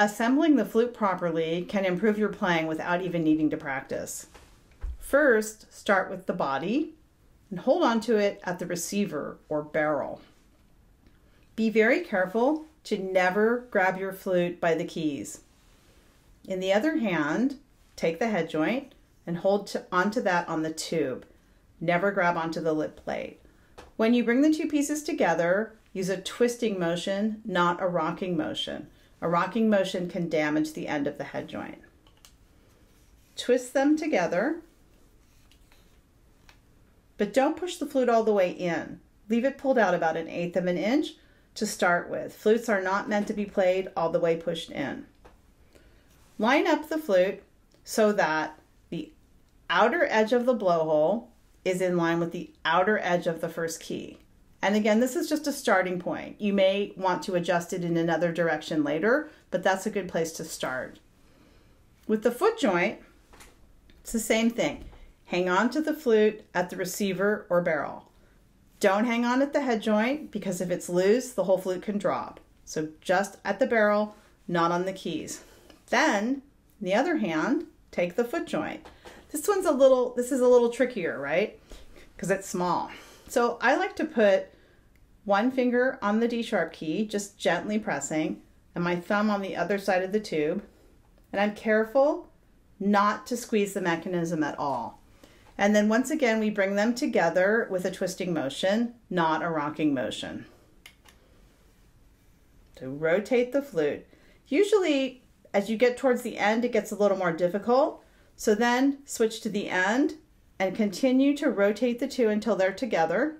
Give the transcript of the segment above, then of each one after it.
assembling the flute properly can improve your playing without even needing to practice. First, start with the body and hold on to it at the receiver or barrel. Be very careful to never grab your flute by the keys. In the other hand, take the head joint and hold to, onto that on the tube. Never grab onto the lip plate. When you bring the two pieces together, use a twisting motion, not a rocking motion. A rocking motion can damage the end of the head joint. Twist them together, but don't push the flute all the way in. Leave it pulled out about an eighth of an inch to start with. Flutes are not meant to be played all the way pushed in. Line up the flute so that the outer edge of the blowhole is in line with the outer edge of the first key. And again, this is just a starting point. You may want to adjust it in another direction later, but that's a good place to start. With the foot joint, it's the same thing. Hang on to the flute at the receiver or barrel. Don't hang on at the head joint because if it's loose, the whole flute can drop. So just at the barrel, not on the keys. Then, the other hand, take the foot joint. This one's a little, this is a little trickier, right? Because it's small. So I like to put one finger on the D sharp key, just gently pressing, and my thumb on the other side of the tube. And I'm careful not to squeeze the mechanism at all. And then once again, we bring them together with a twisting motion, not a rocking motion. To rotate the flute. Usually, as you get towards the end, it gets a little more difficult. So then switch to the end and continue to rotate the two until they're together.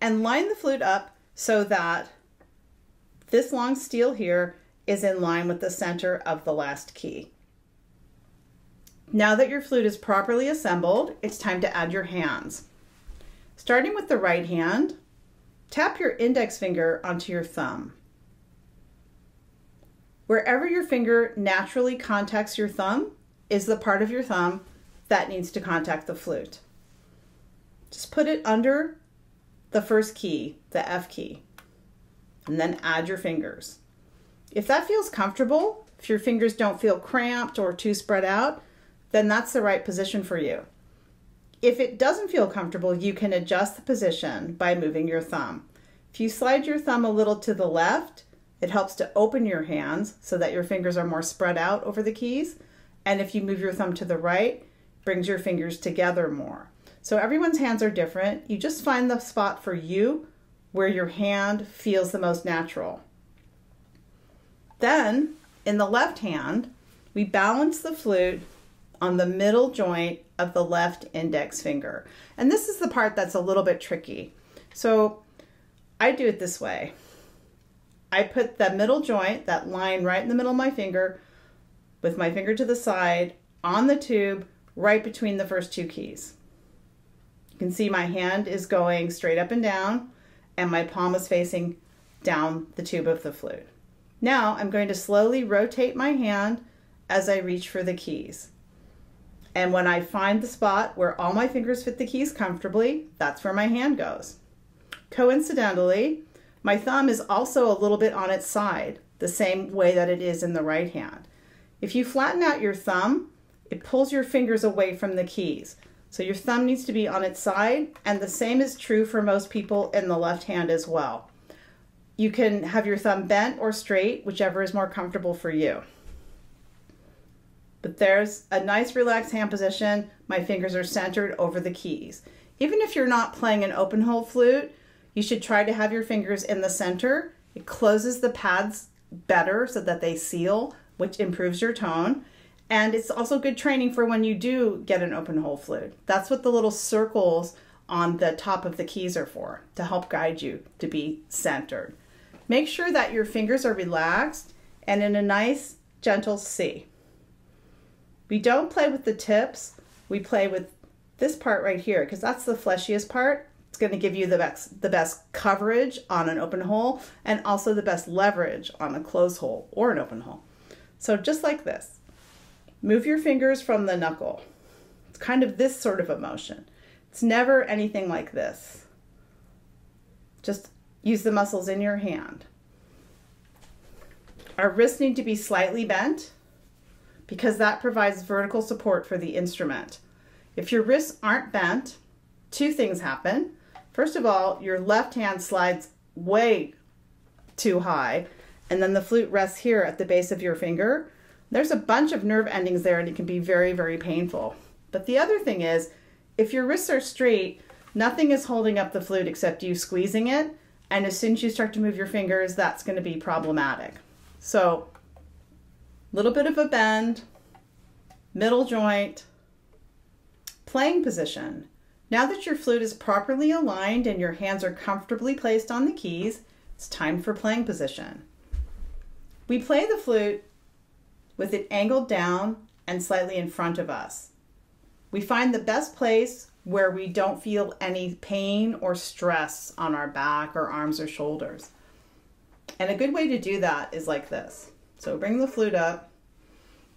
And line the flute up so that this long steel here is in line with the center of the last key. Now that your flute is properly assembled, it's time to add your hands. Starting with the right hand, tap your index finger onto your thumb. Wherever your finger naturally contacts your thumb is the part of your thumb that needs to contact the flute. Just put it under the first key, the F key, and then add your fingers. If that feels comfortable, if your fingers don't feel cramped or too spread out, then that's the right position for you. If it doesn't feel comfortable, you can adjust the position by moving your thumb. If you slide your thumb a little to the left, it helps to open your hands so that your fingers are more spread out over the keys. And if you move your thumb to the right, brings your fingers together more. So everyone's hands are different. You just find the spot for you where your hand feels the most natural. Then, in the left hand, we balance the flute on the middle joint of the left index finger. And this is the part that's a little bit tricky. So I do it this way. I put the middle joint, that line right in the middle of my finger, with my finger to the side on the tube right between the first two keys. You can see my hand is going straight up and down and my palm is facing down the tube of the flute. Now I'm going to slowly rotate my hand as I reach for the keys. And when I find the spot where all my fingers fit the keys comfortably, that's where my hand goes. Coincidentally, my thumb is also a little bit on its side, the same way that it is in the right hand. If you flatten out your thumb, it pulls your fingers away from the keys. So your thumb needs to be on its side, and the same is true for most people in the left hand as well. You can have your thumb bent or straight, whichever is more comfortable for you. But there's a nice relaxed hand position. My fingers are centered over the keys. Even if you're not playing an open hole flute, you should try to have your fingers in the center. It closes the pads better so that they seal, which improves your tone. And it's also good training for when you do get an open hole flute. That's what the little circles on the top of the keys are for, to help guide you to be centered. Make sure that your fingers are relaxed and in a nice, gentle C. We don't play with the tips. We play with this part right here because that's the fleshiest part. It's going to give you the best, the best coverage on an open hole and also the best leverage on a closed hole or an open hole. So just like this, move your fingers from the knuckle. It's kind of this sort of a motion. It's never anything like this. Just use the muscles in your hand. Our wrists need to be slightly bent because that provides vertical support for the instrument. If your wrists aren't bent, two things happen. First of all, your left hand slides way too high, and then the flute rests here at the base of your finger. There's a bunch of nerve endings there, and it can be very, very painful. But the other thing is, if your wrists are straight, nothing is holding up the flute except you squeezing it. And as soon as you start to move your fingers, that's going to be problematic. So, a little bit of a bend, middle joint, playing position. Now that your flute is properly aligned and your hands are comfortably placed on the keys, it's time for playing position. We play the flute with it angled down and slightly in front of us. We find the best place where we don't feel any pain or stress on our back or arms or shoulders. And a good way to do that is like this. So bring the flute up,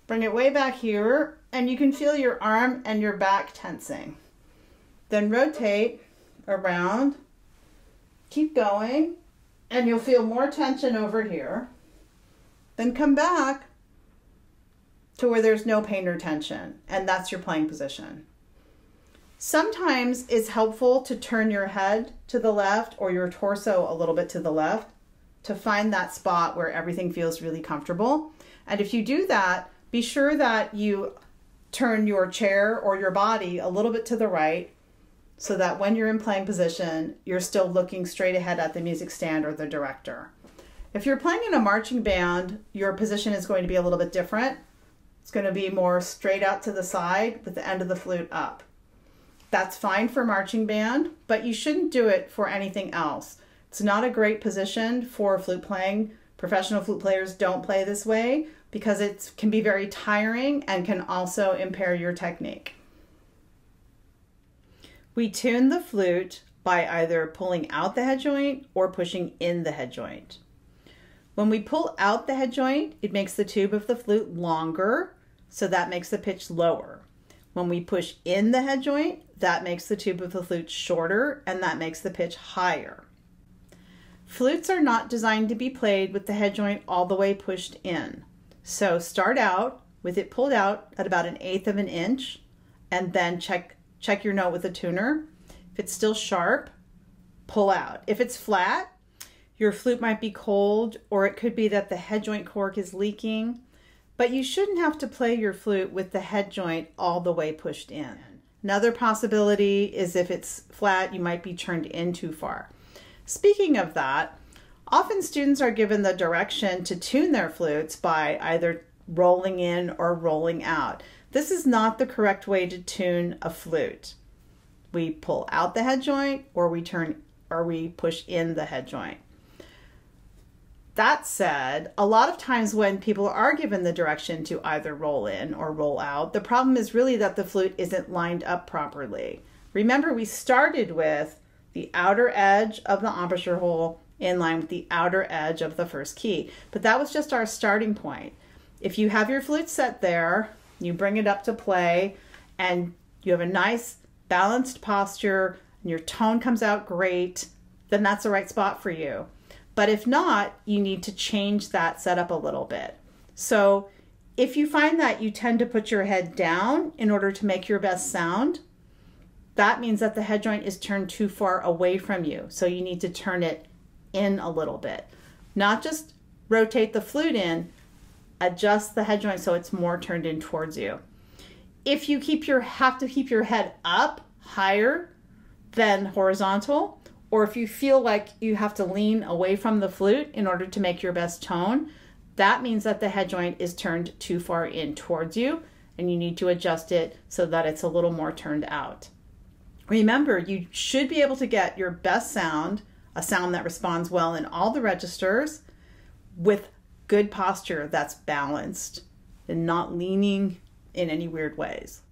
bring it way back here, and you can feel your arm and your back tensing. Then rotate around, keep going, and you'll feel more tension over here. Then come back to where there's no pain or tension, and that's your playing position. Sometimes it's helpful to turn your head to the left or your torso a little bit to the left to find that spot where everything feels really comfortable. And if you do that, be sure that you turn your chair or your body a little bit to the right so that when you're in playing position, you're still looking straight ahead at the music stand or the director. If you're playing in a marching band, your position is going to be a little bit different. It's going to be more straight out to the side with the end of the flute up. That's fine for marching band, but you shouldn't do it for anything else. It's not a great position for flute playing. Professional flute players don't play this way because it can be very tiring and can also impair your technique. We tune the flute by either pulling out the head joint or pushing in the head joint. When we pull out the head joint, it makes the tube of the flute longer, so that makes the pitch lower. When we push in the head joint, that makes the tube of the flute shorter and that makes the pitch higher. Flutes are not designed to be played with the head joint all the way pushed in. So start out with it pulled out at about an eighth of an inch and then check check your note with a tuner. If it's still sharp, pull out. If it's flat, your flute might be cold, or it could be that the head joint cork is leaking, but you shouldn't have to play your flute with the head joint all the way pushed in. Another possibility is if it's flat, you might be turned in too far. Speaking of that, often students are given the direction to tune their flutes by either rolling in or rolling out. This is not the correct way to tune a flute. We pull out the head joint or we turn or we push in the head joint. That said, a lot of times when people are given the direction to either roll in or roll out, the problem is really that the flute isn't lined up properly. Remember, we started with the outer edge of the embouchure hole in line with the outer edge of the first key, but that was just our starting point. If you have your flute set there, you bring it up to play, and you have a nice balanced posture, and your tone comes out great, then that's the right spot for you. But if not, you need to change that setup a little bit. So if you find that you tend to put your head down in order to make your best sound, that means that the head joint is turned too far away from you. So you need to turn it in a little bit. Not just rotate the flute in, adjust the head joint so it's more turned in towards you. If you keep your have to keep your head up higher than horizontal, or if you feel like you have to lean away from the flute in order to make your best tone, that means that the head joint is turned too far in towards you and you need to adjust it so that it's a little more turned out. Remember, you should be able to get your best sound, a sound that responds well in all the registers, with good posture that's balanced and not leaning in any weird ways.